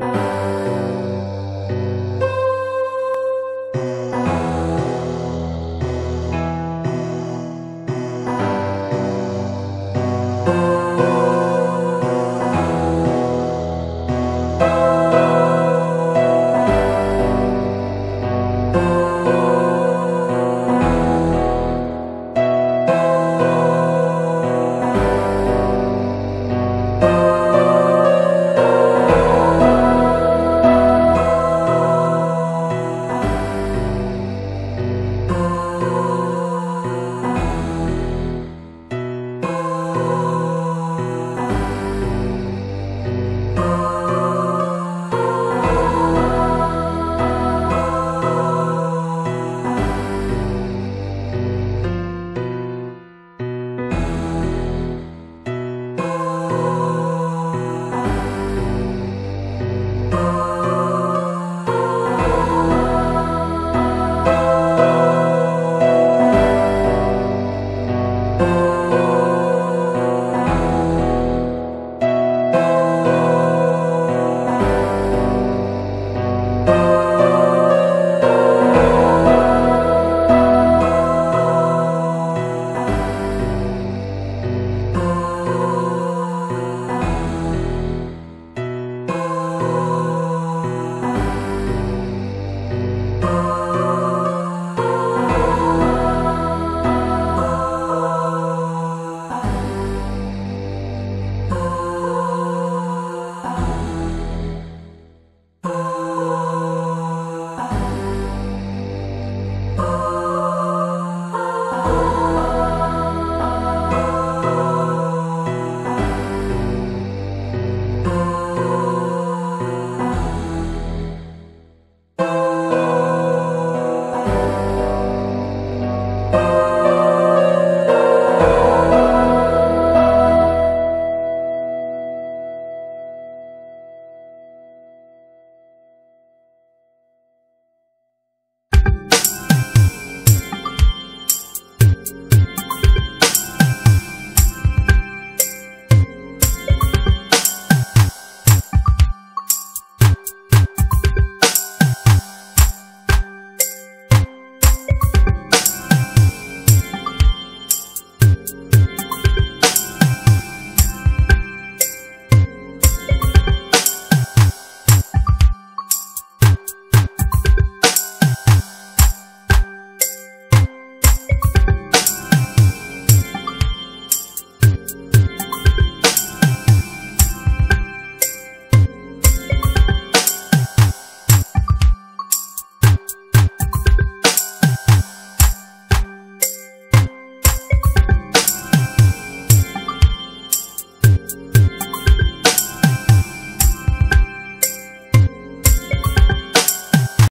Bye.